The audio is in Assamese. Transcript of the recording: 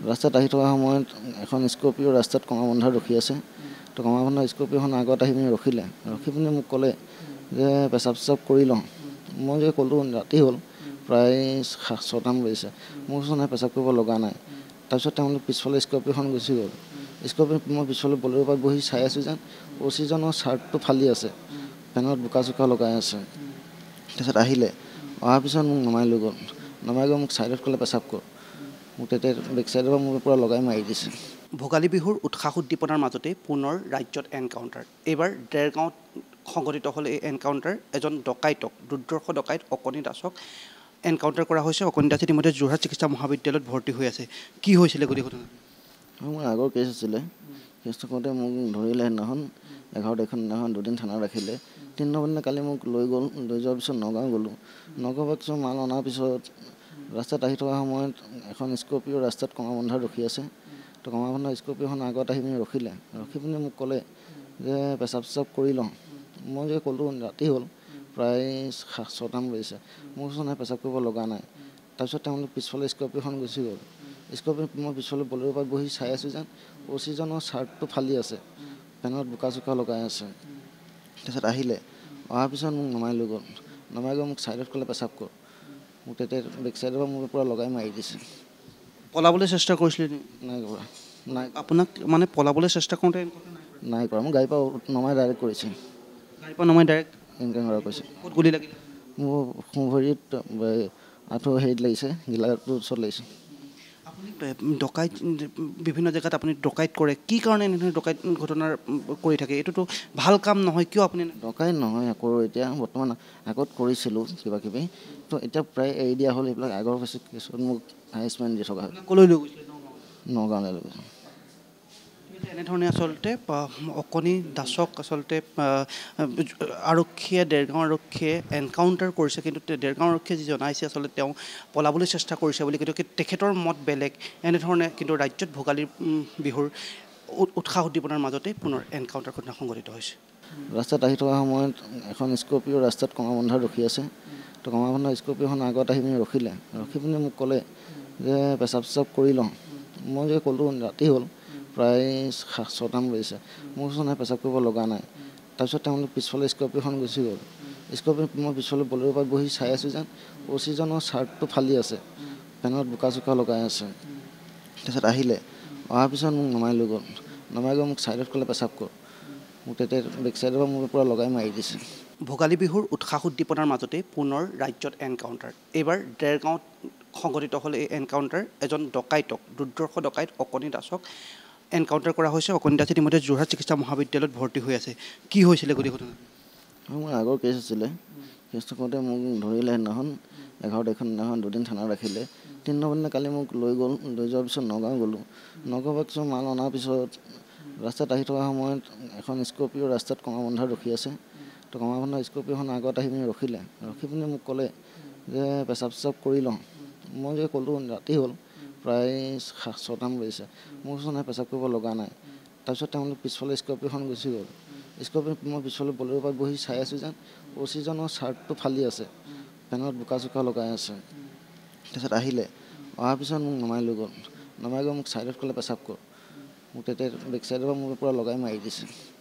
ৰাস্তাত আহি থকা সময়ত এখন স্কৰ্পিঅ' ৰাস্তাত কমাৰবন্ধাত ৰখি আছে। তো কমাৰবন্ধা স্কৰ্পিঅ'খন আগত আহি পিনি ৰখিলে। ৰখি পিনি মোক ক'লে যে পেচাব চেচাব কৰি লওঁ। মই যে ক'লোঁ ৰাতি হ'ল প্ৰায় ছটামান বাজিছে। মোৰ ওচৰত পেচাব কৰিব লগা নাই। তাৰপিছত তেওঁলোকে পিছফালে স্কৰ্পিঅ'খন গুচি গ'ল। স্কৰ্পিঅ' মই পিছফালে বলেৰ' পৰা বহি চাই আছোঁ যেন অ'চিজনৰ চাৰ্টটো ফালি আছে। পেনত বোকা চোকা লগাই আছে। তাৰপিছত আহিলে। অহাৰ পিছত মোক নমাই লৈ গ'ল। নমাই গৈ মোক ছাইডত ক'লে পেচাব কৰ। মোক তেতিয়া বেক চাইডৰ পৰা মোক পূৰা লগাই মাৰি দিছে। ভোগালী বিহুৰ উৎসাহ উদ্দীপনাৰ মাজতে পুনৰ ৰাজ্যত এনকাউণ্টাৰ এইবাৰ ডেৰগাঁৱত সংঘটিত হ'ল এই এনকাউণ্টাৰ এজন ডকাইতক দুৰ্দৰ্শ ডকাইত অকণি দাসক এনকাউণ্টাৰ কৰা হৈছে। অকণি দাস ইতিমধ্যে যোৰহাট চিকিৎসা মহাবিদ্যালয়ত ভৰ্তি হৈ আছে। কি হৈছিলে গোটেই ঘটনা মোৰ আগৰ কেছ আছিলে। কেছটো কৰোঁতে মোক ধৰিলে সেইদিনাখন এঘাৰ তাৰিখৰ দিনাখন দুদিন থানাত ৰাখিলে। তিনি নম্বৰ দিনা কালি মোক লৈ গ'ল লৈ যোৱাৰ পিছত নগাঁও গ'লোঁ। নগাঁৱৰ কিছুমান মাল অনাৰ পিছত ৰাস্তাত আহি থকা সময়ত এখন স্কৰ্পিঅ' ৰাস্তাত কমাৰবন্ধাত ৰখি আছে। তো কমাৰবন্ধা স্কৰ্পিঅ'খন আগত আহি পিনি ৰখিলে। ৰখি পিনি মোক ক'লে যে পেচাব চেচাব কৰি লওঁ। মই যে ক'লোঁ ৰাতি হ'ল প্ৰায় ছটামান বাজিছে। মোৰ ওচৰত নাই পেচাব কৰিব লগা নাই। তাৰপিছত তেওঁলোকে পিছফালে স্কৰ্পিঅ'খন গুচি গ'ল। স্কৰ্পিঅ' মই পিছফালে বলেৰ' পৰা বহি চাই আছোঁ যেন অ'চিজনৰ চাৰ্টটো ফালি আছে পেনত বোকা চোকা লগাই আছে। তাৰপিছত আহিলে। অহাৰ পিছত মোক নমাই লৈ গ'ল। নমাই গৈ মোক ছাইডত ক'লে পেচাব কৰ মোক তেতিয়া বেক চাইডৰ পৰা মোক পূৰা লগাই মাৰি দিছে। পলাবলৈ চেষ্টা কৰিছিলে নাই কৰা। নাই আপোনাক মানে পলাবলৈ চেষ্টা কৰোঁতে নাই? কৰা। মোক গাড়ীৰ পৰা নমাই ডাইৰেক্ট কৰিছে। গাড়ীৰ পৰা নমাই ডাইৰেক্ট এনেকৈ কৰা কৰিছে। ক'ত গুলি লাগিলে? মোৰ ভৰিত আঁঠু হেৰিত লাগিছে গিলাটোৰ ওচৰত লাগিছে। ডকাইত বিভিন্ন জেগাত আপুনি ডকাইত কৰে। কি কাৰণে এনেধৰণে ডকাইত ঘটনাৰ কৰি থাকে? এইটোতো ভাল কাম নহয় কিয় আপুনি এনে- ডকাই নহয় আকৌ এতিয়া বৰ্তমান আগত কৰিছিলোঁ কিবা কিবি তো এতিয়া প্ৰায় এৰি দিয়া হ'ল এইবিলাক আগৰ পিছত কিছুমান মোক হাইচমেণ্ট দি থকা হয়। ক'লৈ লৈ গৈছিলে নগাঁৱলৈ লৈ গৈছে। এনেধৰণে আচলতে অকণি দাসক আচলতে আৰক্ষীয়ে ডেৰগাঁও আৰক্ষীয়ে এনকাউণ্টাৰ কৰিছে। কিন্তু ডেৰগাঁও আৰক্ষীয়ে যি জনাইছে আচলতে তেওঁ পলাবলৈ চেষ্টা কৰিছে বুলি। কিন্তু তেখেতৰ মত বেলেগ। এনেধৰণে কিন্তু ৰাজ্যত ভোগালী উম, বিহুৰ উৎসাহ উদ্দীপনাৰ মাজতে পুনৰ এনকাউণ্টাৰ ঘটনা সংঘটিত হৈছে। ৰাস্তাত আহি থকা সময়ত এখন স্কৰ্পিঅ' ৰাস্তাত কমাৰবন্ধাত ৰখি আছে। তো কমাৰবন্ধা স্কৰ্পিঅ'খন আগত আহি পিনি ৰখিলে। ৰখি পিনি মোক ক'লে যে পেচাব চেচাব কৰি লওঁ। মই যে ক'লোঁ ৰাতি হ'ল প্ৰায় ছটামান বাজিছে। মোৰ ওচৰত নাই পেচাব কৰিব লগা নাই। তাৰপিছত তেওঁলোকে পিছফালে স্কৰ্পিঅ'খন গুচি গ'ল। স্কৰ্পিঅ' মই পিছফালে বলেৰ' পৰা বহি চাই আছোঁ যেন অ'চিজনৰ চাৰ্টটো ফালি আছে। পেনত বোকা চোকা লগাই আছে। তাৰপিছত আহিলে। অহাৰ পিছত মোক নমাই লৈ গ'ল। নমাই গৈ মোক ছাইডত ক'লে পেচাব কৰ। মোক তেতিয়া বেক চাইডৰ পৰা মোক পূৰা লগাই মাৰি দিছে। ভোগালী বিহুৰ উৎসাহ উদ্দীপনাৰ মাজতে পুনৰ ৰাজ্যত এনকাউণ্টাৰ। এইবাৰ ডেৰগাঁৱত সংঘটিত হ'ল এই এনকাউণ্টাৰ। এজন ডকাইতক দুৰ্দৰ্শ ডকাইত অকণি দাসক এনকাউণ্টাৰ কৰা হৈছে অকণি দাস ইতিমধ্যে যোৰহাট চিকিৎসা মহাবিদ্যালয়ত ভৰ্তি হৈ আছে। কি হৈছিলে গোটেই ঘটনা মোৰ আগৰ কেছ আছিলে। কেছটো কৰোঁতে মোক ধৰিলে সেইদিনাখন এঘাৰ তাৰিখৰ দিনাখন দুদিন থানাত ৰাখিলে। তিনি নম্বৰ দিনা কালি মোক লৈ গ'ল লৈ যোৱাৰ পিছত নগাঁও গ'লোঁ। পৰা কিছুমান মাল অনাৰ পিছত ৰাস্তাত আহি থকা সময়ত এখন স্কৰ্পিঅ' ৰাস্তাত কমাৰবন্ধাত ৰখি আছে। তো কমাৰবন্ধা স্কৰ্পিঅ'খন আগত আহি পিনি ৰখিলে। ৰখি পিনি মোক ক'লে যে পেচাব চেচাব কৰি লওঁ। মই যে ক'লোঁ ৰাতি হ'ল। প্ৰায় ছটামান বাজিছে। মোৰ ওচৰত নাই পেচাব কৰিব লগা নাই। তাৰপিছত তেওঁলোকে পিছফালে স্কৰ্পিঅ'খন গুচি গ'ল। স্কৰ্পিঅ' মই পিছফালে বলেৰ' পৰা বহি চাই আছোঁ যেন অ'চিজনৰ চাৰ্টটো ফালি আছে। পেনত বোকা চোকা লগাই আছে। তাৰপিছত আহিলে। অহাৰ পিছত মোক নমাই লৈ গ'ল। নমাই গৈ মোক ছাইডত ক'লে পেচাব কৰ। মোক তেতিয়া বেক চাইডৰ পৰা মোক পূৰা লগাই মাৰি দিছে।